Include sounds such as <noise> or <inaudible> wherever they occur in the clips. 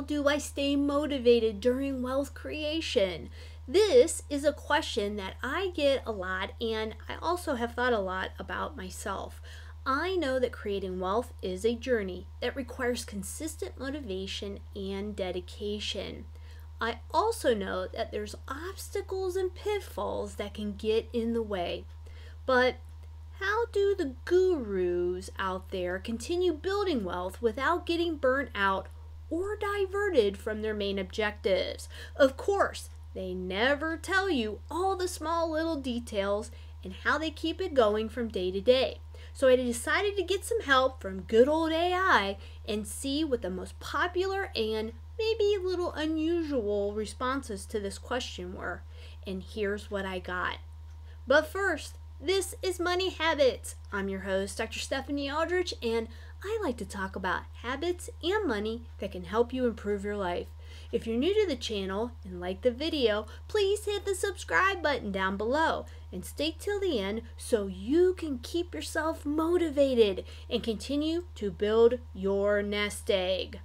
How do I stay motivated during wealth creation? This is a question that I get a lot, and I also have thought a lot about myself. I know that creating wealth is a journey that requires consistent motivation and dedication. I also know that there's obstacles and pitfalls that can get in the way. But how do the gurus out there continue building wealth without getting burnt out or diverted from their main objectives? Of course, they never tell you all the small little details and how they keep it going from day to day. So I decided to get some help from good old AI and see what the most popular and maybe a little unusual responses to this question were. And here's what I got. But first, this is Money Habits. I'm your host, Dr. Stephanie Aldrich, and I like to talk about habits and money that can help you improve your life. If you're new to the channel and like the video, please hit the subscribe button down below and stay till the end so you can keep yourself motivated and continue to build your nest egg.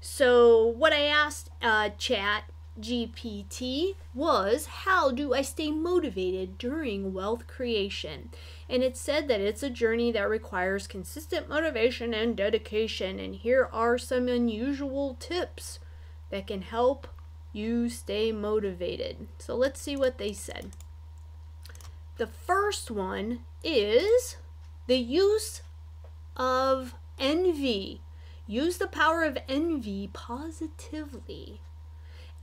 So, what I asked uh, chat GPT was how do I stay motivated during wealth creation? And it said that it's a journey that requires consistent motivation and dedication. And here are some unusual tips that can help you stay motivated. So let's see what they said. The first one is the use of envy. Use the power of envy positively.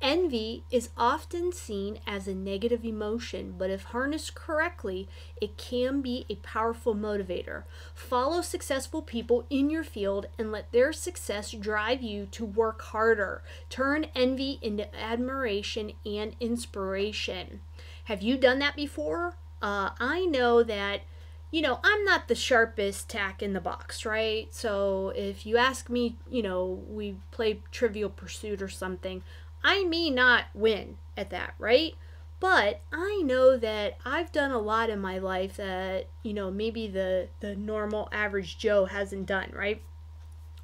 Envy is often seen as a negative emotion, but if harnessed correctly, it can be a powerful motivator. Follow successful people in your field and let their success drive you to work harder. Turn envy into admiration and inspiration. Have you done that before? Uh, I know that you know, I'm not the sharpest tack in the box, right? So if you ask me, you know, we play Trivial Pursuit or something, I may not win at that, right? But I know that I've done a lot in my life that, you know, maybe the the normal average Joe hasn't done, right?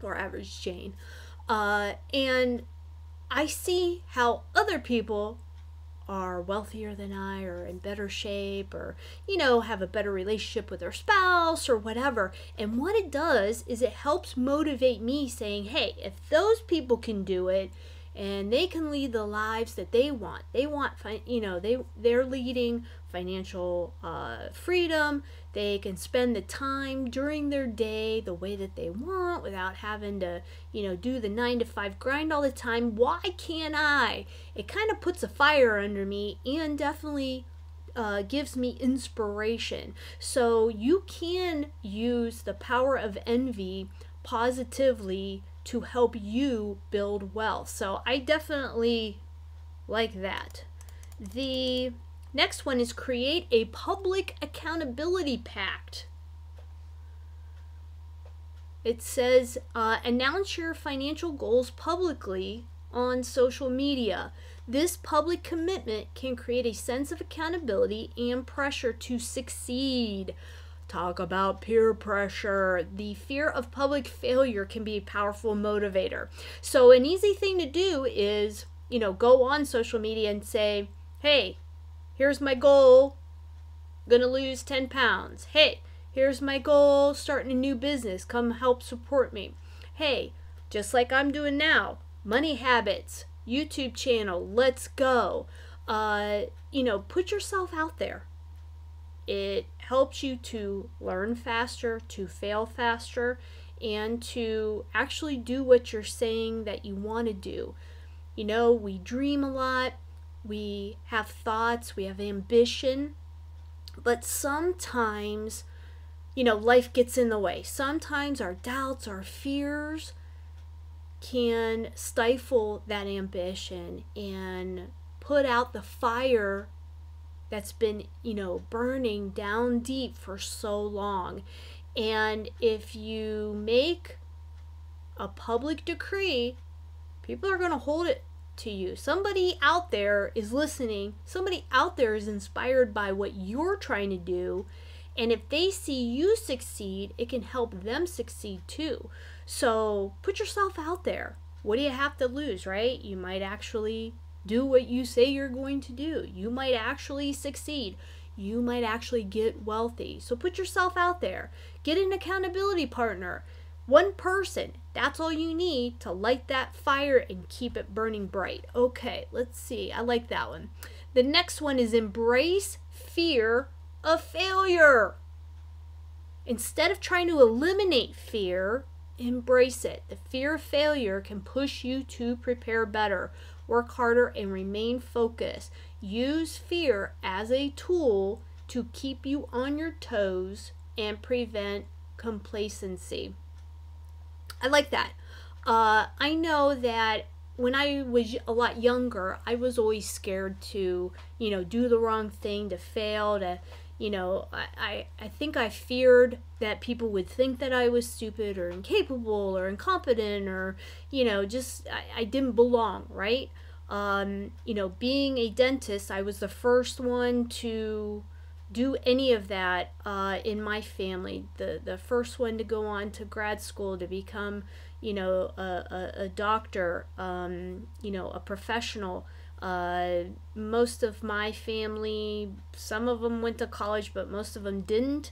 Or average Jane. Uh, and I see how other people are wealthier than I or in better shape or, you know, have a better relationship with their spouse or whatever. And what it does is it helps motivate me saying, hey, if those people can do it, and they can lead the lives that they want. They want, you know, they they're leading financial uh, freedom. They can spend the time during their day the way that they want without having to, you know, do the nine to five grind all the time. Why can't I? It kind of puts a fire under me and definitely uh, gives me inspiration. So you can use the power of envy positively to help you build wealth. So I definitely like that. The next one is create a public accountability pact. It says uh, announce your financial goals publicly on social media. This public commitment can create a sense of accountability and pressure to succeed. Talk about peer pressure. The fear of public failure can be a powerful motivator. So, an easy thing to do is, you know, go on social media and say, hey, here's my goal. Gonna lose 10 pounds. Hey, here's my goal. Starting a new business. Come help support me. Hey, just like I'm doing now, money habits, YouTube channel, let's go. Uh, you know, put yourself out there. It helps you to learn faster, to fail faster, and to actually do what you're saying that you want to do. You know, we dream a lot, we have thoughts, we have ambition, but sometimes, you know, life gets in the way. Sometimes our doubts, our fears can stifle that ambition and put out the fire that's been, you know, burning down deep for so long. And if you make a public decree, people are going to hold it to you. Somebody out there is listening, somebody out there is inspired by what you're trying to do. And if they see you succeed, it can help them succeed too. So put yourself out there. what do you have to lose, right? You might actually do what you say you're going to do. You might actually succeed. You might actually get wealthy. So put yourself out there. Get an accountability partner. One person, that's all you need to light that fire and keep it burning bright. Okay, let's see. I like that one. The next one is embrace fear of failure. Instead of trying to eliminate fear, embrace it. The fear of failure can push you to prepare better, work harder, and remain focused. Use fear as a tool to keep you on your toes and prevent complacency. I like that. Uh, I know that when I was a lot younger, I was always scared to, you know, do the wrong thing, to fail, to, you know, I, I, I think I feared that people would think that I was stupid or incapable or incompetent or, you know, just I, I didn't belong, right? Um, you know, being a dentist, I was the first one to do any of that uh, in my family. The the first one to go on to grad school to become, you know, a, a, a doctor, um, you know, a professional. Uh, most of my family, some of them went to college, but most of them didn't.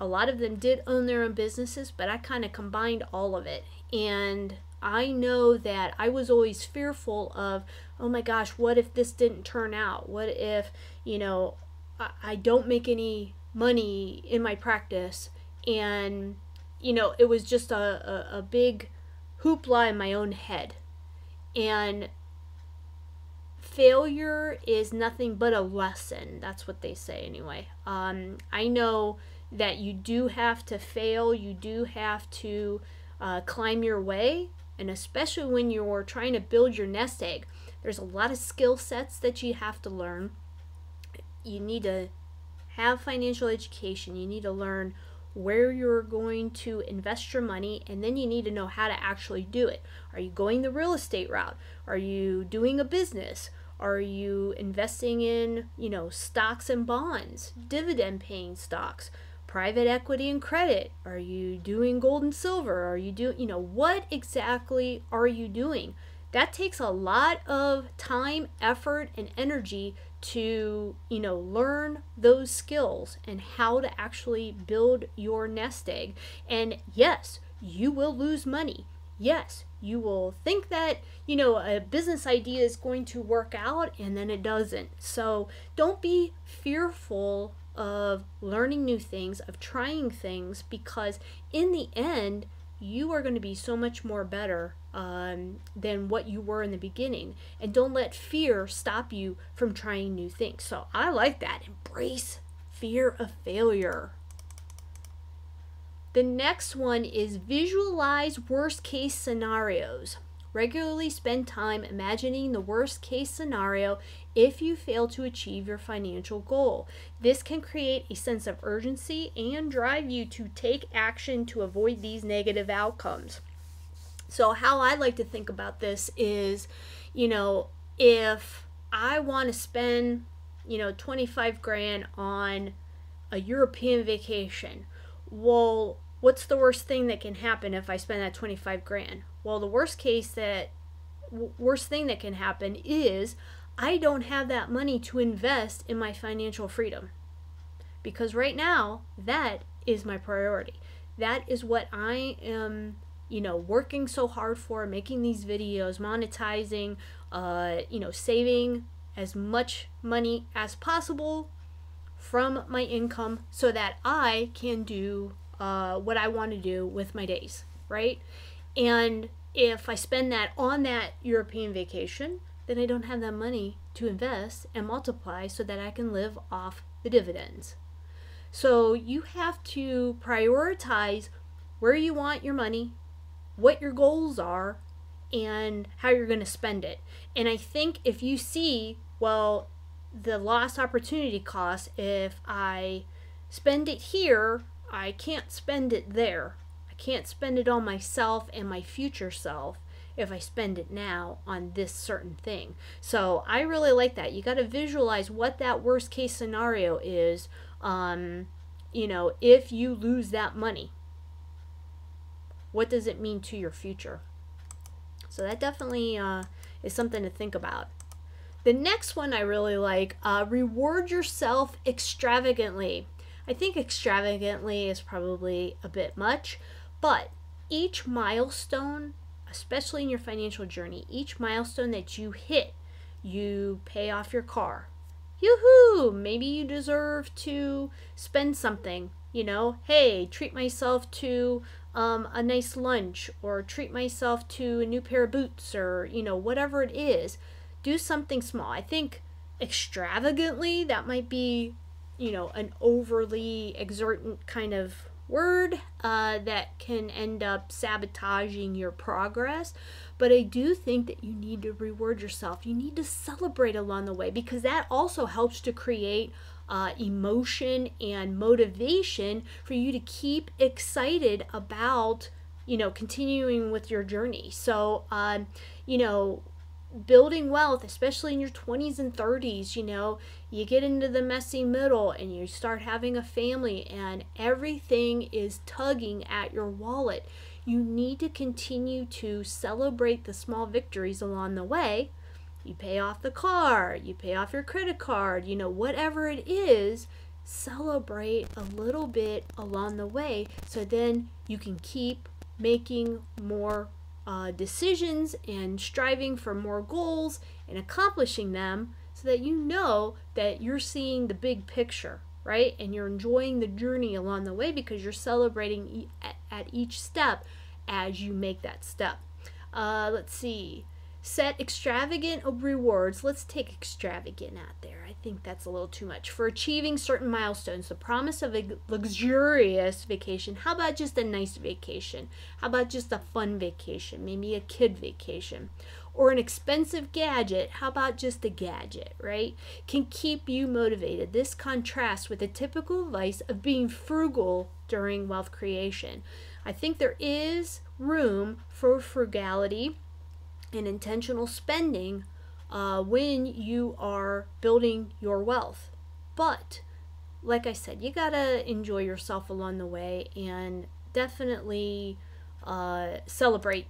A lot of them did own their own businesses, but I kind of combined all of it. And I know that I was always fearful of, oh my gosh, what if this didn't turn out? What if, you know, I, don't make any money in my practice? And, you know, it was just a, a, a big hoopla in my own head. And failure is nothing but a lesson. That's what they say, anyway. Um, I know that you do have to fail, you do have to uh, climb your way, and especially when you're trying to build your nest egg, there's a lot of skill sets that you have to learn. You need to have financial education, you need to learn where you're going to invest your money, and then you need to know how to actually do it. Are you going the real estate route? Are you doing a business? Are you investing in, you know, stocks and bonds, dividend paying stocks, private equity and credit? Are you doing gold and silver? Are you doing, you know, what exactly are you doing? That takes a lot of time, effort, and energy to, you know, learn those skills and how to actually build your nest egg. And yes, you will lose money. Yes, you will think that, you know, a business idea is going to work out and then it doesn't. So don't be fearful of learning new things, of trying things, because in the end, you are going to be so much more better um, than what you were in the beginning. And don't let fear stop you from trying new things. So I like that. Embrace fear of failure. The next one is visualize worst case scenarios. Regularly spend time imagining the worst case scenario if you fail to achieve your financial goal. This can create a sense of urgency and drive you to take action to avoid these negative outcomes. So, how I like to think about this is, you know, if I want to spend, you know, 25 grand on a European vacation, well, what's the worst thing that can happen if I spend that 25 grand? Well, the worst case that worst thing that can happen is I don't have that money to invest in my financial freedom. Because right now, that is my priority. That is what I am, you know, working so hard for, making these videos, monetizing, uh, you know, saving as much money as possible from my income so that I can do uh, what I want to do with my days, right? And if I spend that on that European vacation, then I don't have that money to invest and multiply so that I can live off the dividends. So you have to prioritize where you want your money, what your goals are, and how you're going to spend it. And I think if you see, well, the lost opportunity cost, if I spend it here I can't spend it there. I can't spend it on myself and my future self if I spend it now on this certain thing. So I really like that. You got to visualize what that worst case scenario is. Um, you know, if you lose that money, what does it mean to your future? So that definitely uh, is something to think about. The next one I really like uh, reward yourself extravagantly. I think extravagantly is probably a bit much, but each milestone, especially in your financial journey, each milestone that you hit, you pay off your car. Yoo-hoo! Maybe you deserve to spend something. You know, hey, treat myself to um, a nice lunch or treat myself to a new pair of boots or, you know, whatever it is. Do something small. I think extravagantly, that might be, you know, an overly exorbitant kind of word uh, that can end up sabotaging your progress. But I do think that you need to reward yourself. You need to celebrate along the way because that also helps to create uh, emotion and motivation for you to keep excited about you know continuing with your journey so um, you know building wealth especially in your 20s and 30s you know you get into the messy middle and you start having a family and everything is tugging at your wallet. You need to continue to celebrate the small victories along the way. You pay off the car, you pay off your credit card, you know, whatever it is, celebrate a little bit along the way so then you can keep making more uh, decisions and striving for more goals and accomplishing them so that you know that you're seeing the big picture, right? And you're enjoying the journey along the way because you're celebrating e- at each step as you make that step. Uh, let's see set extravagant rewards. Let's take extravagant out there. I think that's a little too much. For achieving certain milestones, the promise of a luxurious vacation. How about just a nice vacation? How about just a fun vacation? Maybe a kid vacation. Or an expensive gadget. How about just a gadget, right? Can keep you motivated. This contrasts with the typical advice of being frugal during wealth creation. I think there is room for frugality and intentional spending uh, when you are building your wealth. But, like I said, you gotta enjoy yourself along the way and definitely uh, celebrate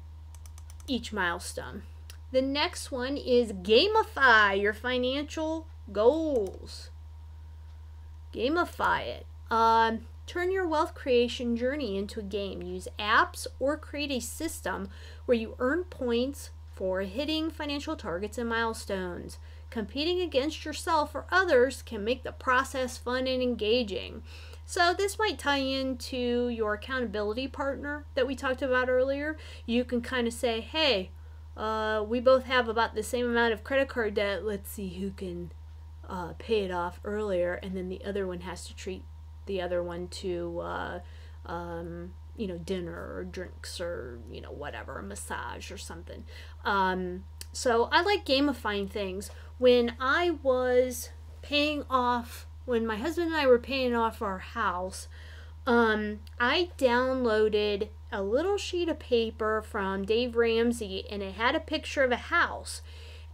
each milestone. The next one is gamify your financial goals. Gamify it. Um, turn your wealth creation journey into a game. Use apps or create a system where you earn points for hitting financial targets and milestones. Competing against yourself or others can make the process fun and engaging. So, this might tie into your accountability partner that we talked about earlier. You can kind of say, hey, uh, we both have about the same amount of credit card debt. Let's see who can uh, pay it off earlier. And then the other one has to treat the other one to uh, um, you know, dinner or drinks or, you know, whatever, a massage or something. Um, so I like gamifying things. When I was paying off, when my husband and I were paying off our house, um, I downloaded a little sheet of paper from Dave Ramsey and it had a picture of a house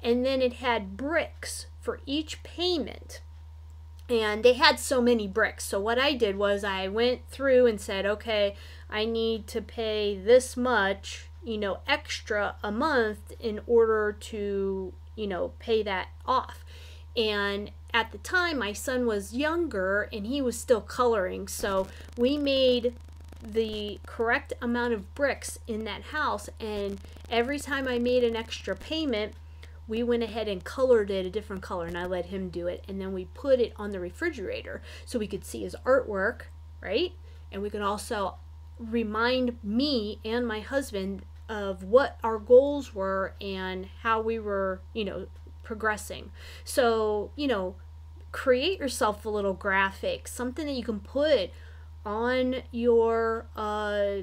and then it had bricks for each payment and they had so many bricks. So what I did was I went through and said, okay, I need to pay this much, you know, extra a month in order to, you know, pay that off. And at the time, my son was younger and he was still coloring. So we made the correct amount of bricks in that house. And every time I made an extra payment, we went ahead and colored it a different color and I let him do it and then we put it on the refrigerator so we could see his artwork, right? And we could also remind me and my husband of what our goals were and how we were, you know, progressing. So, you know, create yourself a little graphic, something that you can put on your uh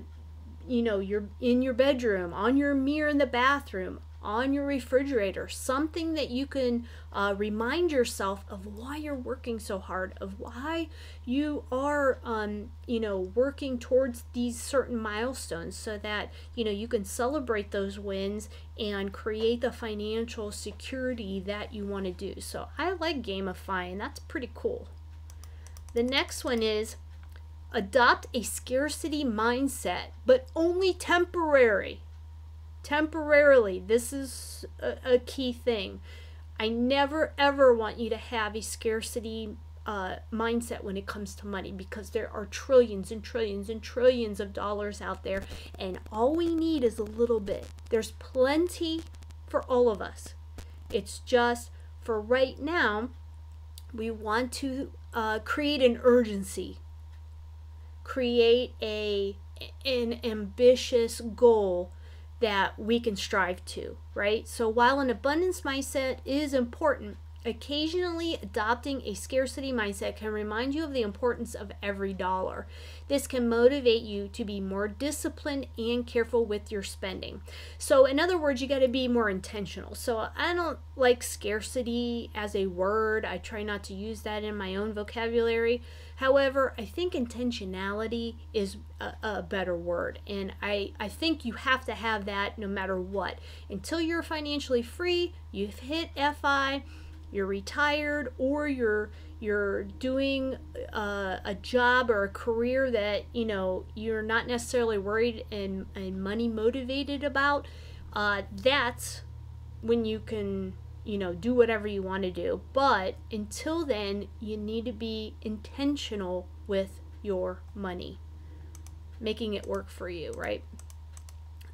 you know, your in your bedroom, on your mirror in the bathroom, on your refrigerator, something that you can uh, remind yourself of why you're working so hard, of why you are, um, you know, working towards these certain milestones so that, you know, you can celebrate those wins and create the financial security that you want to do. So I like gamifying, that's pretty cool. The next one is adopt a scarcity mindset, but only temporary. Temporarily. This is a, a key thing. I never ever want you to have a scarcity uh, mindset when it comes to money because there are trillions and trillions and trillions of dollars out there, and all we need is a little bit. There's plenty for all of us. It's just for right now, we want to uh, create an urgency, create a an ambitious goal that we can strive to, right? So while an abundance mindset is important, Occasionally, adopting a scarcity mindset can remind you of the importance of every dollar. This can motivate you to be more disciplined and careful with your spending. So, in other words, you got to be more intentional. So, I don't like scarcity as a word, I try not to use that in my own vocabulary. However, I think intentionality is a, a, better word. And I, I think you have to have that no matter what. Until you're financially free, you've hit FI you're retired or you're you're doing uh, a job or a career that you know you're not necessarily worried and, and money motivated about uh, that's when you can you know do whatever you want to do. But until then you need to be intentional with your money making it work for you right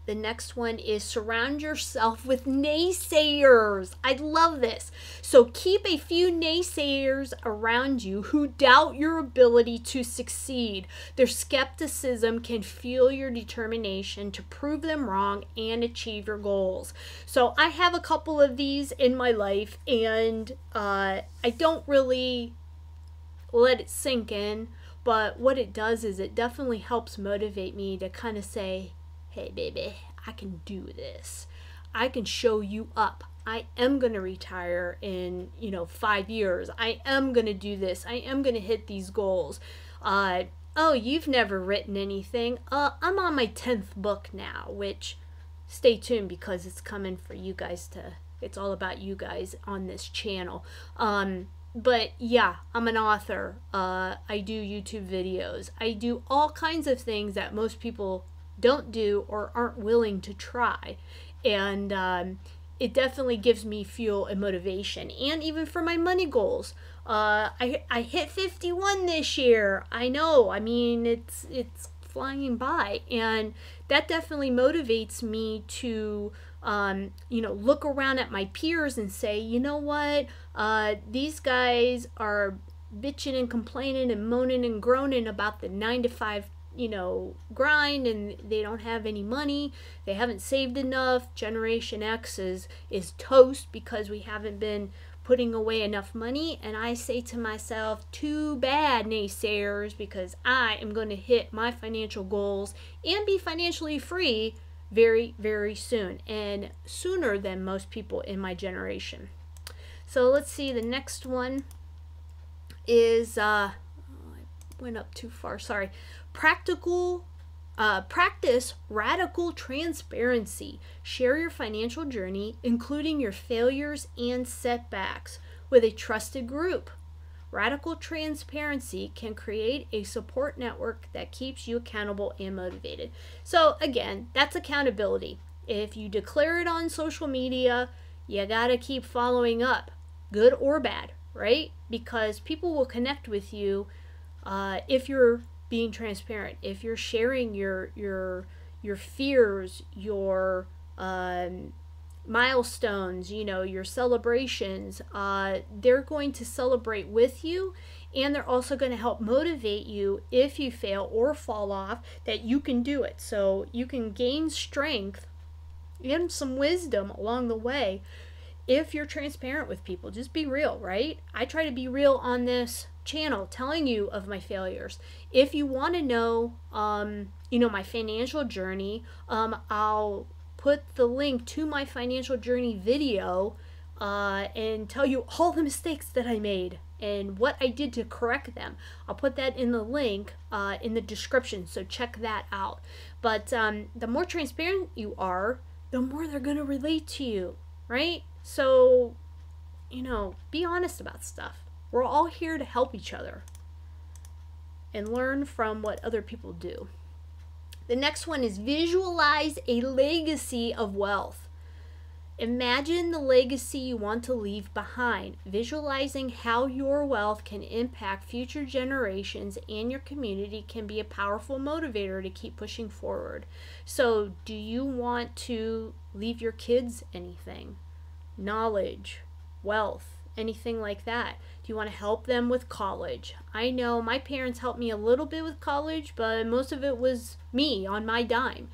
the next one is surround yourself with naysayers. I love this. So keep a few naysayers around you who doubt your ability to succeed. Their skepticism can fuel your determination to prove them wrong and achieve your goals. So I have a couple of these in my life, and uh, I don't really let it sink in. But what it does is it definitely helps motivate me to kind of say, hey, baby, I can do this. I can show you up. I am going to retire in, you know, five years. I am going to do this. I am going to hit these goals. Uh, oh, you've never written anything. Uh, I'm on my 10th book now, which stay tuned because it's coming for you guys to, it's all about you guys on this channel. Um, but yeah, I'm an author. Uh, I do YouTube videos. I do all kinds of things that most people don't do or aren't willing to try. And um, it definitely gives me fuel and motivation. And even for my money goals. Uh, I, I hit 51 this year. I know. I mean, it's it's flying by, and that definitely motivates me to, um, you know, look around at my peers and say, you know what, uh, these guys are bitching and complaining and moaning and groaning about the nine to five you know, grind and they don't have any money, they haven't saved enough. Generation X is, is toast because we haven't been putting away enough money. And I say to myself, too bad, naysayers, because I am going to hit my financial goals and be financially free very, very soon, and sooner than most people in my generation. So let's see, the next one is, uh, oh, I went up too far, sorry practical uh, practice radical transparency. Share your financial journey, including your failures and setbacks, with a trusted group. Radical transparency can create a support network that keeps you accountable and motivated. So, again, that's accountability. If you declare it on social media, you got to keep following up, good or bad, right? Because people will connect with you uh, if you're being transparent. If you're sharing your your your fears your um, milestones you know your celebrations uh, they're going to celebrate with you and they're also going to help motivate you if you fail or fall off that you can do it. So you can gain strength and some wisdom along the way if you're transparent with people just be real right i try to be real on this channel telling you of my failures. If you want to know, um, you know, my financial journey, um, I'll put the link to my financial journey video uh, and tell you all the mistakes that I made and what I did to correct them. I'll put that in the link uh, in the description, so check that out. But um, the more transparent you are, the more they're going to relate to you, right? So, you know, be honest about stuff. We're all here to help each other and learn from what other people do. The next one is visualize a legacy of wealth. Imagine the legacy you want to leave behind, visualizing how your wealth can impact future generations and your community can be a powerful motivator to keep pushing forward. So, do you want to leave your kids anything? Knowledge, wealth, anything like that? Do you want to help them with college? I know my parents helped me a little bit with college, but most of it was me on my dime.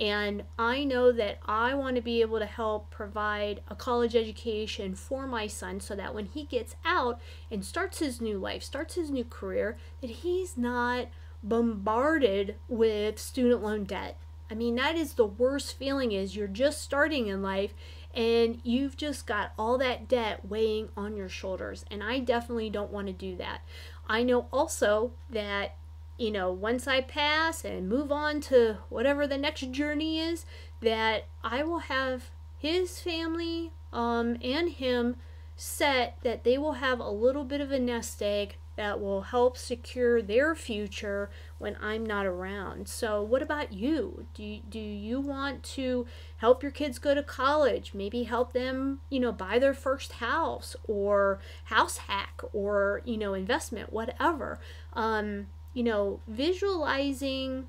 And I know that I want to be able to help provide a college education for my son so that when he gets out and starts his new life, starts his new career, that he's not bombarded with student loan debt. I mean, that is the worst feeling is you're just starting in life and you've just got all that debt weighing on your shoulders. And I definitely don't want to do that. I know also that you know, once I pass and move on to whatever the next journey is, that I will have his family um, and him set that they will have a little bit of a nest egg that will help secure their future when I'm not around. So, what about you? Do you, do you want to help your kids go to college? Maybe help them, you know, buy their first house or house hack or, you know, investment, whatever. Um, you know, visualizing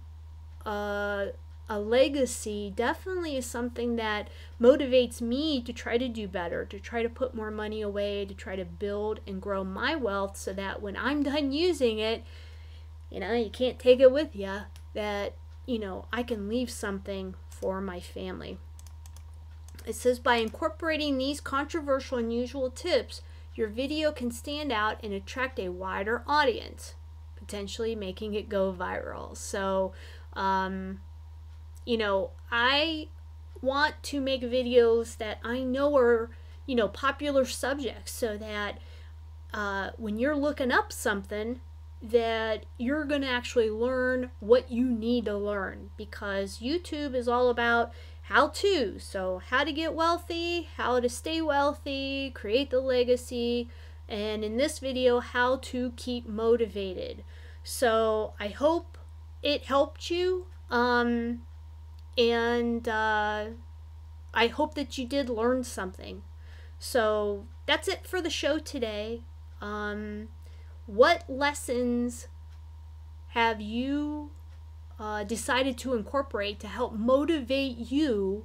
uh, a legacy definitely is something that motivates me to try to do better, to try to put more money away, to try to build and grow my wealth so that when I'm <laughs> done using it, you know, you can't take it with you, that, you know, I can leave something for my family. It says by incorporating these controversial and unusual tips, your video can stand out and attract a wider audience potentially making it go viral. So, um, you know, I want to make videos that I know are, you know, popular subjects so that uh, when you're looking up something, that you're going to actually learn what you need to learn because YouTube is all about how to. So, how to get wealthy, how to stay wealthy, create the legacy, and in this video, how to keep motivated. So I hope it helped you. Um, and uh, I hope that you did learn something. So that's it for the show today. Um, what lessons have you uh, decided to incorporate to help motivate you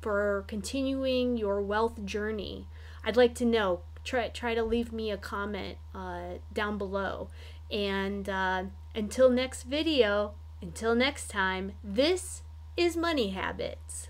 for continuing your wealth journey? I'd like to know. Try, try to leave me a comment uh, down below. And uh, until next video, until next time, this is Money Habits.